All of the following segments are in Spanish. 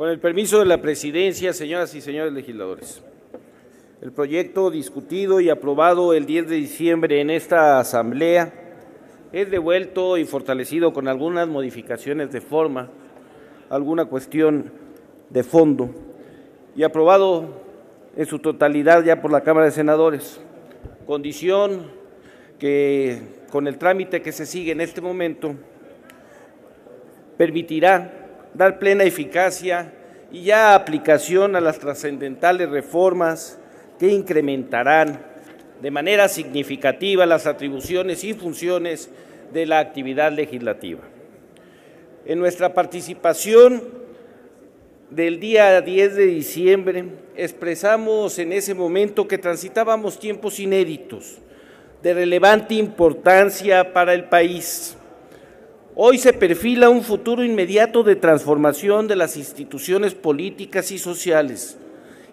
Con el permiso de la presidencia, señoras y señores legisladores. El proyecto discutido y aprobado el 10 de diciembre en esta Asamblea es devuelto y fortalecido con algunas modificaciones de forma, alguna cuestión de fondo, y aprobado en su totalidad ya por la Cámara de Senadores, condición que con el trámite que se sigue en este momento permitirá dar plena eficacia y ya aplicación a las trascendentales reformas que incrementarán de manera significativa las atribuciones y funciones de la actividad legislativa. En nuestra participación del día 10 de diciembre expresamos en ese momento que transitábamos tiempos inéditos de relevante importancia para el país Hoy se perfila un futuro inmediato de transformación de las instituciones políticas y sociales,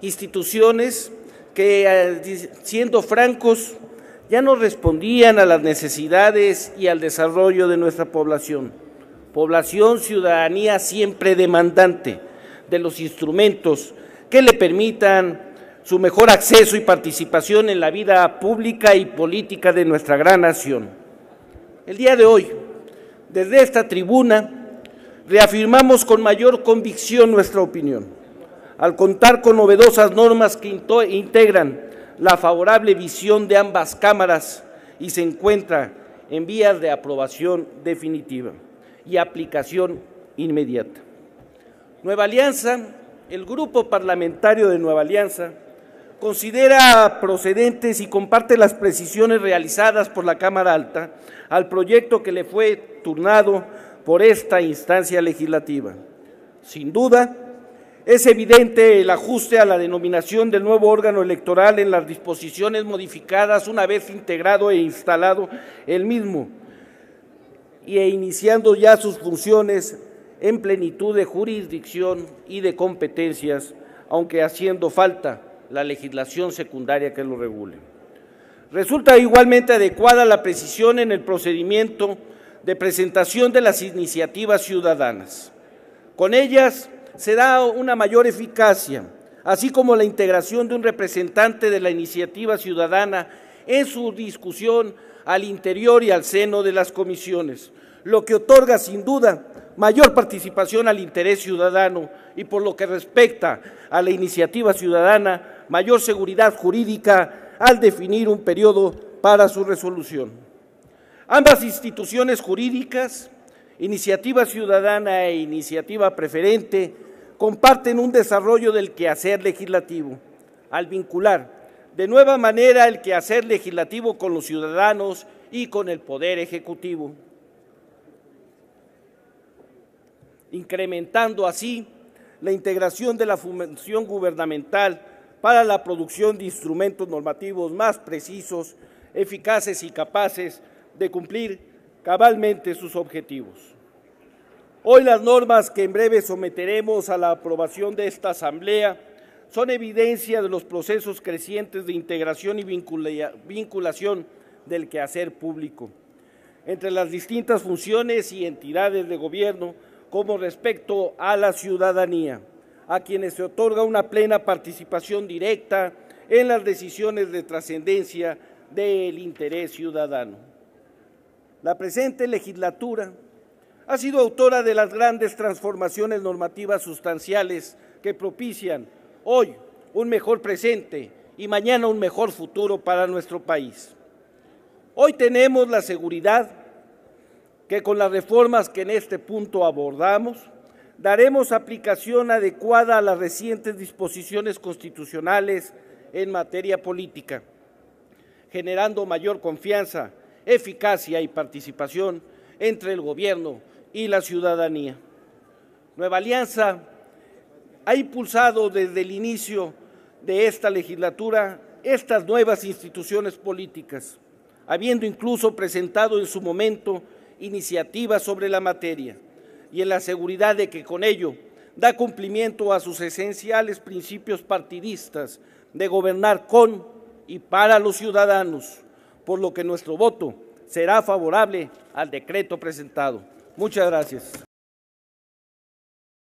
instituciones que, eh, siendo francos, ya no respondían a las necesidades y al desarrollo de nuestra población. Población, ciudadanía siempre demandante de los instrumentos que le permitan su mejor acceso y participación en la vida pública y política de nuestra gran nación. El día de hoy, desde esta tribuna reafirmamos con mayor convicción nuestra opinión, al contar con novedosas normas que integran la favorable visión de ambas cámaras y se encuentra en vías de aprobación definitiva y aplicación inmediata. Nueva Alianza, el grupo parlamentario de Nueva Alianza, considera procedentes y comparte las precisiones realizadas por la Cámara Alta al proyecto que le fue por esta instancia legislativa. Sin duda, es evidente el ajuste a la denominación del nuevo órgano electoral en las disposiciones modificadas una vez integrado e instalado el mismo e iniciando ya sus funciones en plenitud de jurisdicción y de competencias, aunque haciendo falta la legislación secundaria que lo regule. Resulta igualmente adecuada la precisión en el procedimiento de presentación de las iniciativas ciudadanas. Con ellas se da una mayor eficacia, así como la integración de un representante de la iniciativa ciudadana en su discusión al interior y al seno de las comisiones, lo que otorga sin duda mayor participación al interés ciudadano y por lo que respecta a la iniciativa ciudadana, mayor seguridad jurídica al definir un periodo para su resolución. Ambas instituciones jurídicas, iniciativa ciudadana e iniciativa preferente, comparten un desarrollo del quehacer legislativo, al vincular de nueva manera el quehacer legislativo con los ciudadanos y con el Poder Ejecutivo, incrementando así la integración de la función gubernamental para la producción de instrumentos normativos más precisos, eficaces y capaces de cumplir cabalmente sus objetivos. Hoy las normas que en breve someteremos a la aprobación de esta Asamblea son evidencia de los procesos crecientes de integración y vinculación del quehacer público entre las distintas funciones y entidades de gobierno como respecto a la ciudadanía a quienes se otorga una plena participación directa en las decisiones de trascendencia del interés ciudadano. La presente legislatura ha sido autora de las grandes transformaciones normativas sustanciales que propician hoy un mejor presente y mañana un mejor futuro para nuestro país. Hoy tenemos la seguridad que con las reformas que en este punto abordamos, daremos aplicación adecuada a las recientes disposiciones constitucionales en materia política, generando mayor confianza, eficacia y participación entre el gobierno y la ciudadanía. Nueva Alianza ha impulsado desde el inicio de esta legislatura estas nuevas instituciones políticas, habiendo incluso presentado en su momento iniciativas sobre la materia y en la seguridad de que con ello da cumplimiento a sus esenciales principios partidistas de gobernar con y para los ciudadanos, por lo que nuestro voto será favorable al decreto presentado. Muchas gracias.